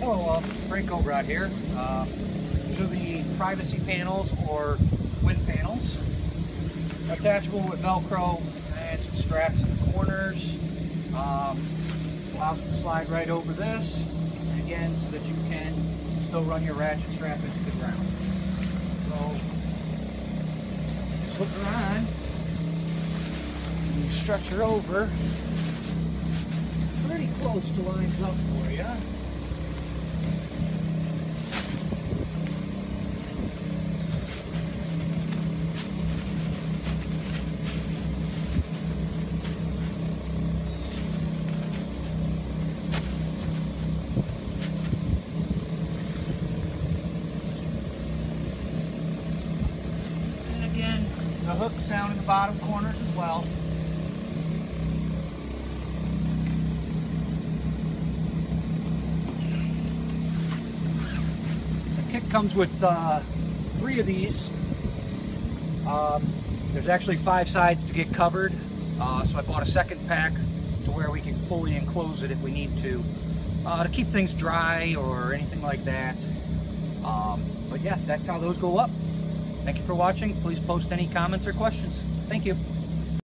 Hello, uh, Frank Olbrot here. Uh, these are the privacy panels or wind panels. Attachable with Velcro and some straps in the corners. Um, allows to slide right over this. And again, so that you can still run your ratchet strap into the ground. So, just hook her on. You stretch her over. Pretty close to lines up for you. And again, the hook's down in the bottom corners as well. The kit comes with uh, three of these. Um, there's actually five sides to get covered, uh, so I bought a second pack to where we can fully enclose it if we need to, uh, to keep things dry or anything like that. Um, but yeah, that's how those go up. Thank you for watching. Please post any comments or questions. Thank you.